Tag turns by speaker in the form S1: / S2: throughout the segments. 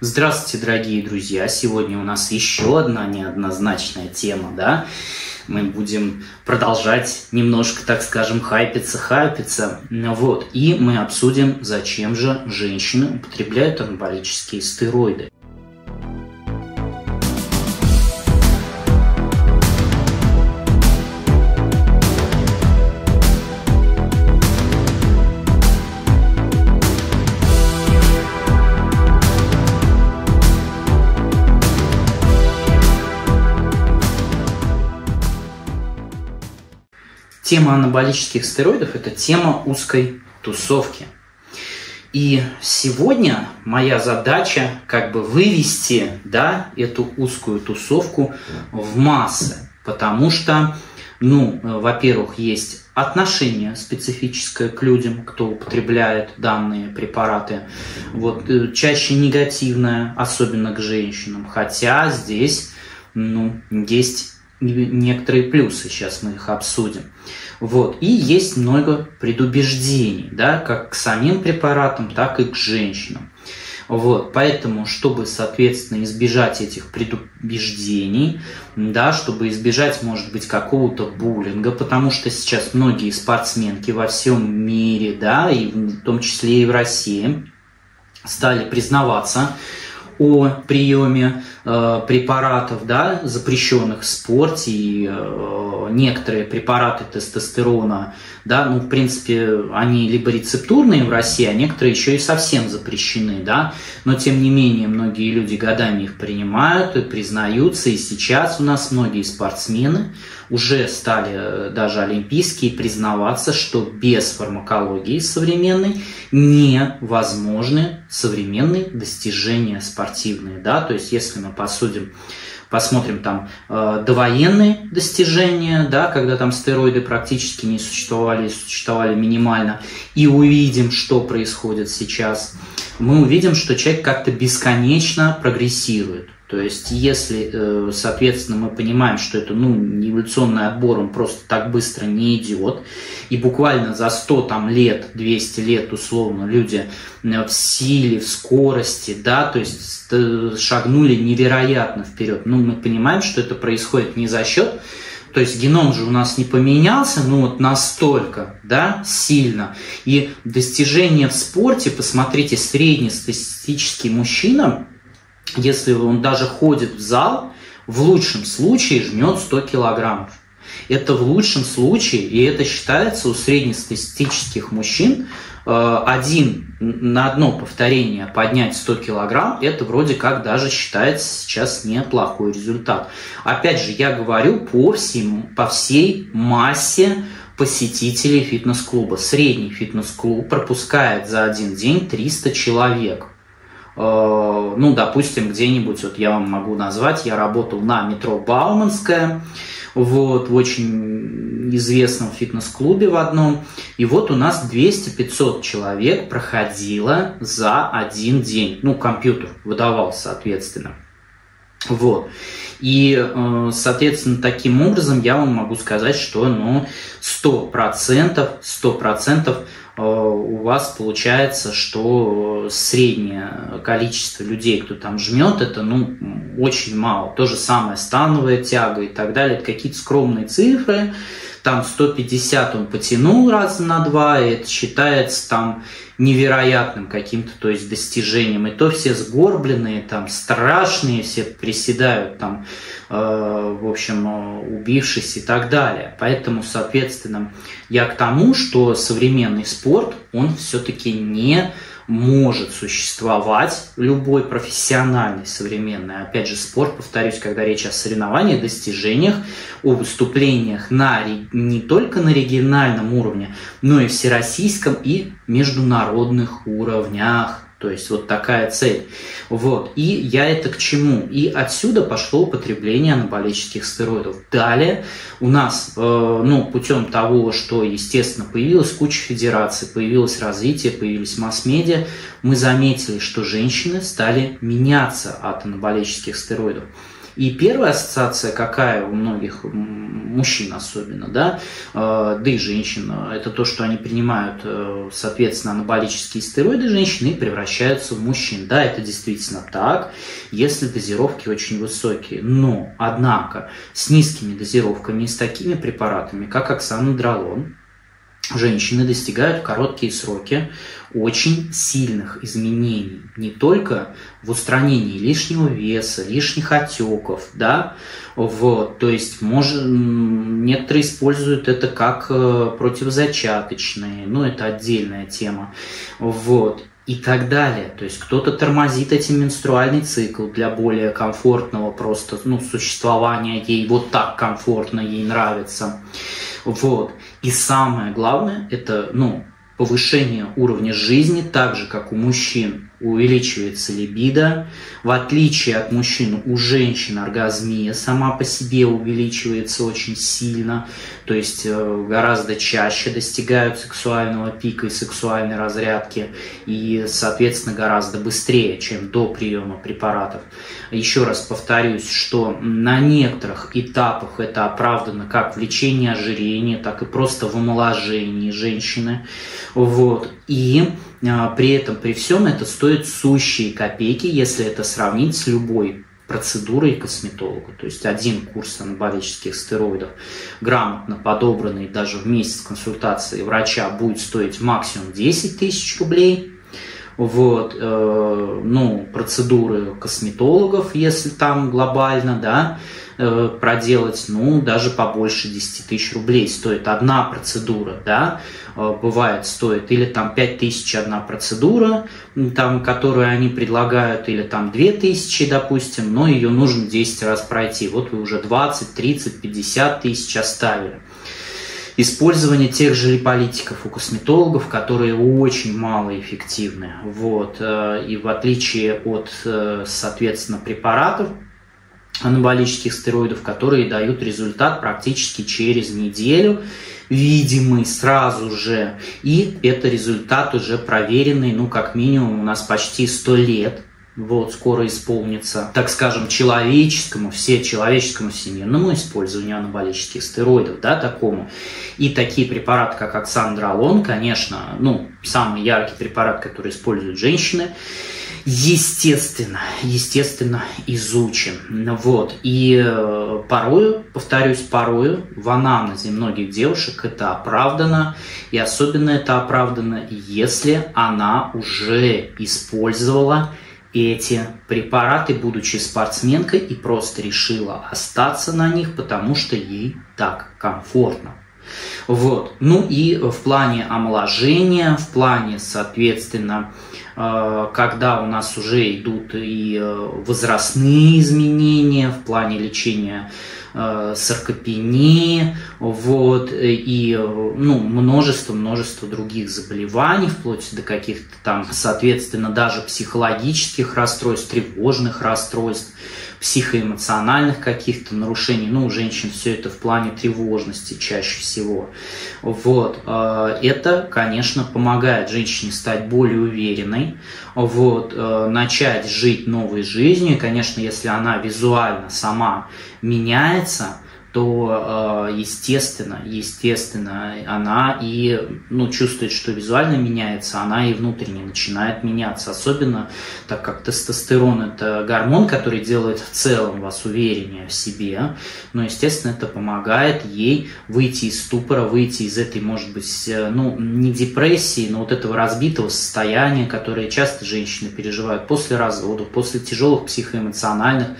S1: Здравствуйте, дорогие друзья! Сегодня у нас еще одна неоднозначная тема, да? Мы будем продолжать немножко, так скажем, хайпиться, хайпиться. Вот. И мы обсудим, зачем же женщины употребляют анаболические стероиды. Тема анаболических стероидов – это тема узкой тусовки. И сегодня моя задача как бы вывести да, эту узкую тусовку в массы. Потому что, ну, во-первых, есть отношение специфическое к людям, кто употребляет данные препараты. Вот, э, чаще негативное, особенно к женщинам. Хотя здесь ну, есть некоторые плюсы, сейчас мы их обсудим. Вот. И есть много предубеждений, да, как к самим препаратам, так и к женщинам. Вот, поэтому, чтобы, соответственно, избежать этих предубеждений, да, чтобы избежать, может быть, какого-то буллинга, потому что сейчас многие спортсменки во всем мире, да, и в том числе и в России, стали признаваться, о приеме э, препаратов, да, запрещенных в спорте, и э, некоторые препараты тестостерона, да, ну, в принципе, они либо рецептурные в России, а некоторые еще и совсем запрещены, да, но, тем не менее, многие люди годами их принимают и признаются, и сейчас у нас многие спортсмены уже стали э, даже олимпийские признаваться, что без фармакологии современной невозможны современные достижения спортивные. Да? То есть если мы посудим посмотрим там э, довоенные достижения, да, когда там стероиды практически не существовали, существовали минимально, и увидим, что происходит сейчас, мы увидим, что человек как-то бесконечно прогрессирует. То есть, если, э, соответственно, мы понимаем, что это ну, эволюционный отбор, он просто так быстро не идет, и буквально за 100 там, лет, 200 лет, условно, люди э, в силе, в скорости, да, то есть шагнули невероятно вперед. Ну, мы понимаем, что это происходит не за счет то есть геном же у нас не поменялся, ну вот настолько, да, сильно. И достижения в спорте, посмотрите, среднестатистический мужчина, если он даже ходит в зал, в лучшем случае жмет 100 килограммов. Это в лучшем случае, и это считается у среднестатистических мужчин, э, один на одно повторение поднять 100 килограмм, это вроде как даже считается сейчас неплохой результат. Опять же, я говорю по, всему, по всей массе посетителей фитнес-клуба. Средний фитнес-клуб пропускает за один день 300 человек. Э, ну, допустим, где-нибудь, вот я вам могу назвать, я работал на метро Бауманская, вот, в очень известном фитнес-клубе в одном. И вот у нас 200-500 человек проходило за один день. Ну, компьютер выдавал, соответственно. Вот. И, э, соответственно, таким образом я вам могу сказать, что ну, 100%, 100% Э, у вас получается, что среднее количество людей, кто там жмет, это ну, очень мало. То же самое становая тяга и так далее. Это какие-то скромные цифры. Там 150 он потянул раз на два, и это считается там невероятным каким-то, то есть достижением. И то все сгорбленные, там страшные, все приседают, там, э, в общем, э, убившись и так далее. Поэтому, соответственно, я к тому, что современный спорт, он все-таки не может существовать любой профессиональный современный, опять же, спорт, повторюсь, когда речь о соревнованиях, достижениях, о выступлениях на, не только на региональном уровне, но и всероссийском и международных уровнях. То есть вот такая цель. Вот. И я это к чему? И отсюда пошло употребление анаболических стероидов. Далее у нас, э, ну, путем того, что, естественно, появилась куча федераций, появилось развитие, появились масс-медиа, мы заметили, что женщины стали меняться от анаболических стероидов. И первая ассоциация какая у многих мужчин особенно, да, э, да и женщин, это то, что они принимают, э, соответственно, анаболические стероиды женщины и превращаются в мужчин. Да, это действительно так, если дозировки очень высокие. Но, однако, с низкими дозировками и с такими препаратами, как оксанодролон, женщины достигают в короткие сроки очень сильных изменений. Не только в устранении лишнего веса, лишних отеков, да, вот, то есть может, некоторые используют это как э, противозачаточные, ну, это отдельная тема, вот, и так далее. То есть кто-то тормозит этим менструальный цикл для более комфортного просто ну, существования ей, вот так комфортно ей нравится. Вот. И самое главное, это ну, повышение уровня жизни, так же, как у мужчин увеличивается либидо. В отличие от мужчин, у женщин оргазмия сама по себе увеличивается очень сильно, то есть э, гораздо чаще достигают сексуального пика и сексуальной разрядки, и, соответственно, гораздо быстрее, чем до приема препаратов. Еще раз повторюсь, что на некоторых этапах это оправдано как в лечении ожирения, так и просто в омоложении женщины. Вот. И при этом, при всем это стоит сущие копейки, если это сравнить с любой процедурой косметолога. То есть один курс анаболических стероидов, грамотно подобранный даже вместе с консультацией врача, будет стоить максимум 10 тысяч рублей. Вот, э, ну, процедуры косметологов, если там глобально, да, Э, проделать, ну, даже побольше 10 тысяч рублей стоит одна процедура, да, э, бывает стоит, или там 5 тысяч одна процедура, там, которую они предлагают, или там 2 тысячи, допустим, но ее нужно 10 раз пройти, вот вы уже 20, 30, 50 тысяч оставили использование тех же липолитиков у косметологов, которые очень малоэффективны. Вот. Э, и в отличие от, соответственно, препаратов, анаболических стероидов, которые дают результат практически через неделю, видимый сразу же. И это результат уже проверенный, ну, как минимум, у нас почти 100 лет вот, скоро исполнится, так скажем, человеческому, все человеческому всемирному использованию анаболических стероидов, да, такому. И такие препараты, как оксандролон, конечно, ну, самый яркий препарат, который используют женщины, естественно, естественно изучен. Вот. И э, порою, повторюсь, порою в анамнезе многих девушек это оправдано, и особенно это оправдано, если она уже использовала эти препараты, будучи спортсменкой, и просто решила остаться на них, потому что ей так комфортно. Вот. Ну и в плане омоложения, в плане, соответственно, э, когда у нас уже идут и э, возрастные изменения в плане лечения э, саркопении, вот, и ну, множество-множество других заболеваний, вплоть до каких-то там, соответственно, даже психологических расстройств, тревожных расстройств, психоэмоциональных каких-то нарушений. Ну, у женщин все это в плане тревожности чаще всего. Вот. Э, это, конечно, помогает женщине стать более уверенной, вот, э, начать жить новой жизнью. И, конечно, если она визуально сама меняется, то, э, естественно, естественно, она и ну, чувствует, что визуально меняется, она и внутренне начинает меняться. Особенно так как тестостерон – это гормон, который делает в целом вас увереннее в себе. Но, естественно, это помогает ей выйти из ступора, выйти из этой, может быть, э, ну, не депрессии, но вот этого разбитого состояния, которое часто женщины переживают после развода, после тяжелых психоэмоциональных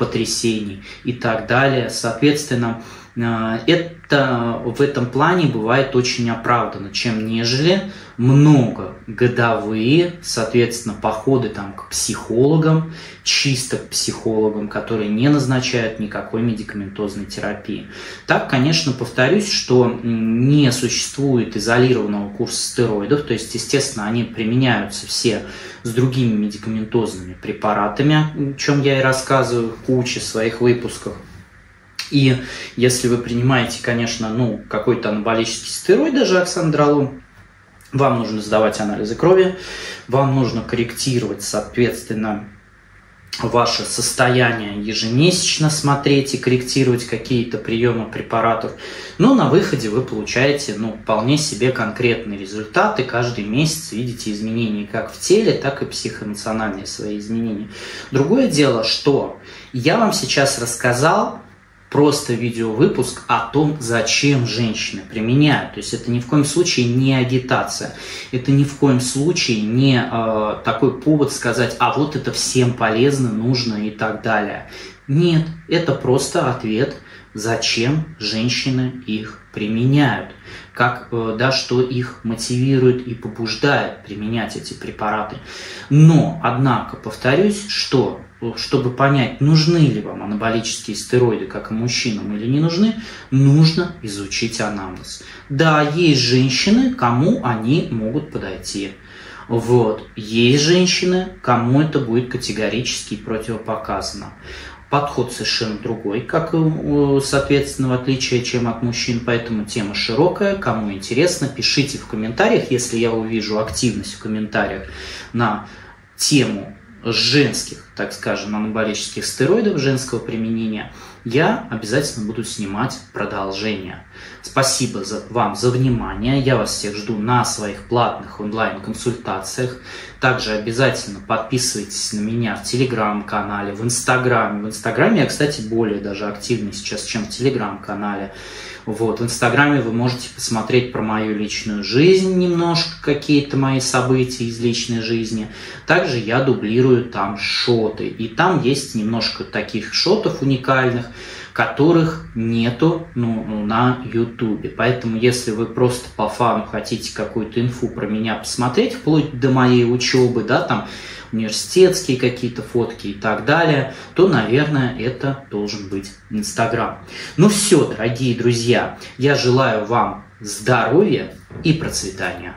S1: потрясений и так далее. Соответственно, это в этом плане бывает очень оправдано, чем нежели много годовые, соответственно, походы там к психологам, чисто к психологам, которые не назначают никакой медикаментозной терапии. Так, конечно, повторюсь, что не существует изолированного курса стероидов, то есть, естественно, они применяются все с другими медикаментозными препаратами, о чем я и рассказываю в своих выпусков. И если вы принимаете, конечно, ну, какой-то анаболический стероид, даже оксандролон, вам нужно сдавать анализы крови, вам нужно корректировать, соответственно, ваше состояние ежемесячно смотреть и корректировать какие-то приемы препаратов. Но на выходе вы получаете ну, вполне себе конкретные результаты. Каждый месяц видите изменения как в теле, так и психоэмоциональные свои изменения. Другое дело, что я вам сейчас рассказал просто видеовыпуск о том, зачем женщины применяют. То есть это ни в коем случае не агитация, это ни в коем случае не э, такой повод сказать, а вот это всем полезно, нужно и так далее. Нет, это просто ответ, зачем женщины их применяют, как, э, да, что их мотивирует и побуждает применять эти препараты. Но, однако, повторюсь, что чтобы понять, нужны ли вам анаболические стероиды, как и мужчинам, или не нужны, нужно изучить анамнез. Да, есть женщины, кому они могут подойти. Вот. Есть женщины, кому это будет категорически противопоказано. Подход совершенно другой, как и, соответственно, в отличие, чем от мужчин, поэтому тема широкая. Кому интересно, пишите в комментариях, если я увижу активность в комментариях на тему женских, так скажем, анаболических стероидов женского применения, я обязательно буду снимать продолжение. Спасибо за, вам за внимание. Я вас всех жду на своих платных онлайн-консультациях. Также обязательно подписывайтесь на меня в телеграм-канале, в инстаграме. В инстаграме я, кстати, более даже активный сейчас, чем в телеграм-канале. Вот, в Инстаграме вы можете посмотреть про мою личную жизнь немножко, какие-то мои события из личной жизни. Также я дублирую там шоты. И там есть немножко таких шотов уникальных, которых нету ну, на Ютубе. Поэтому, если вы просто по фану хотите какую-то инфу про меня посмотреть, вплоть до моей учебы, да, там университетские какие-то фотки и так далее, то, наверное, это должен быть Инстаграм. Ну все, дорогие друзья, я желаю вам здоровья и процветания.